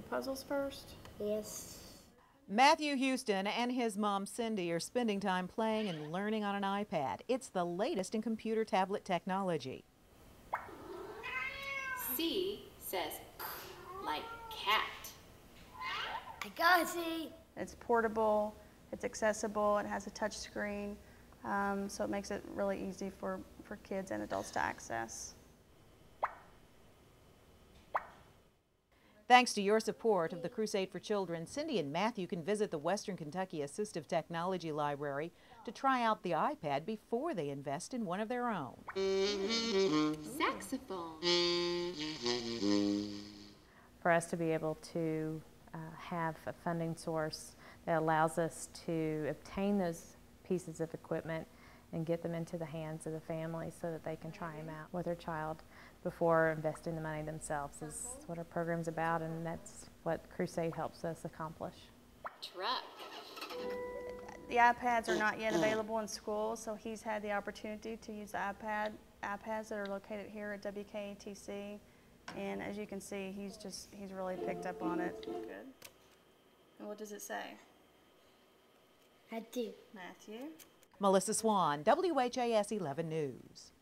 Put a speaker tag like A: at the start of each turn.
A: do puzzles first?
B: Yes.
C: Matthew Huston and his mom Cindy are spending time playing and learning on an iPad. It's the latest in computer tablet technology.
D: C says like cat.
B: I got it.
A: It's portable, it's accessible, it has a touch screen, um, so it makes it really easy for, for kids and adults to access.
C: Thanks to your support of the Crusade for Children, Cindy and Matthew can visit the Western Kentucky Assistive Technology Library to try out the iPad before they invest in one of their own.
D: Saxophone.
E: for us to be able to uh, have a funding source that allows us to obtain those pieces of equipment and get them into the hands of the family so that they can try them out with their child before investing the money themselves is what our program's about and that's what Crusade helps us accomplish.
D: Truck.
A: The iPads are not yet available in schools, so he's had the opportunity to use the iPad iPads that are located here at WKATC. And as you can see, he's just he's really picked up on it. Good. And what does it say?
B: I do.
A: Matthew.
C: Melissa Swan, WHAS 11 News.